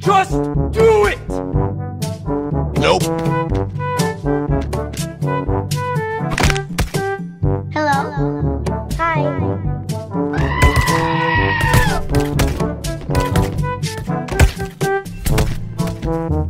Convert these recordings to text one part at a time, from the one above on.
Just do it! Nope. Hello. Hi. Oh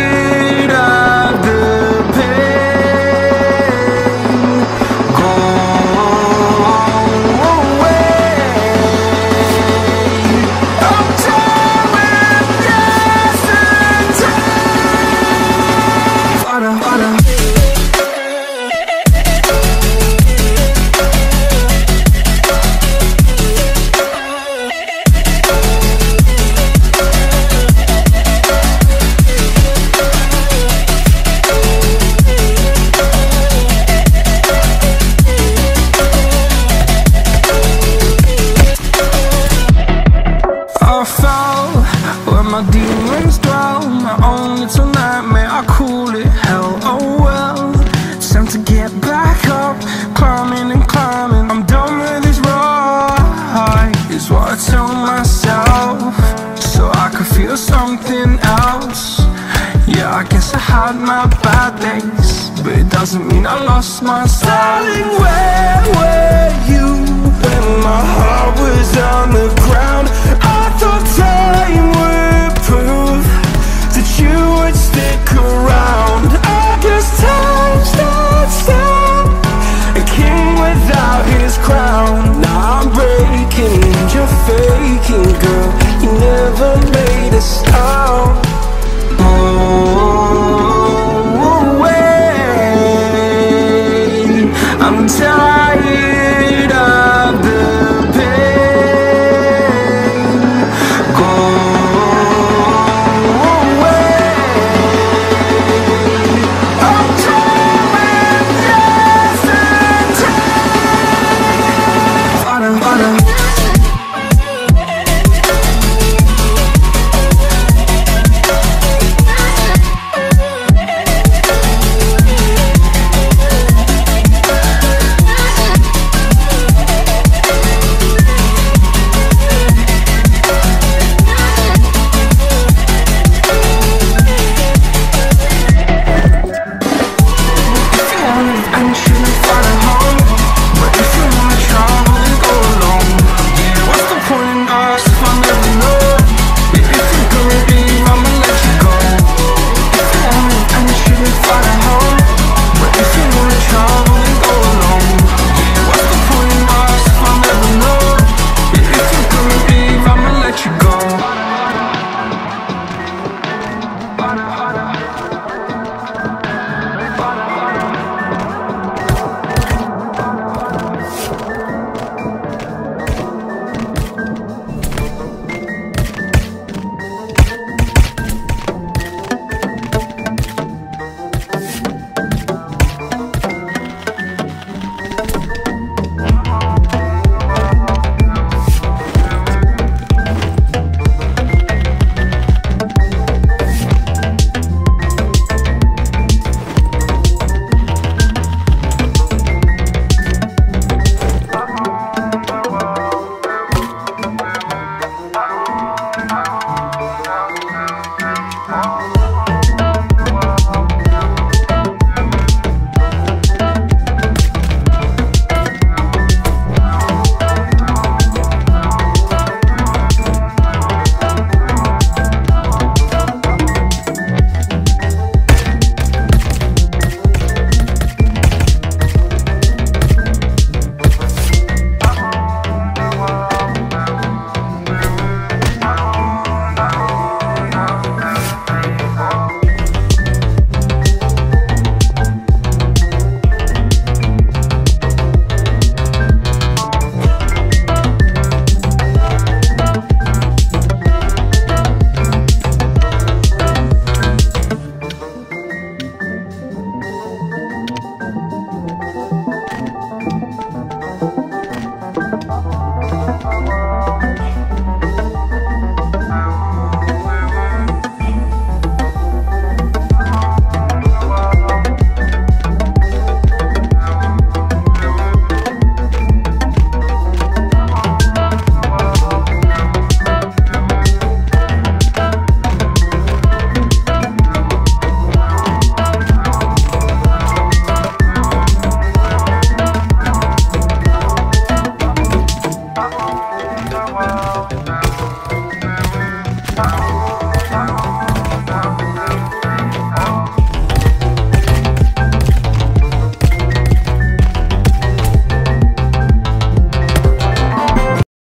doesn't mean I lost my style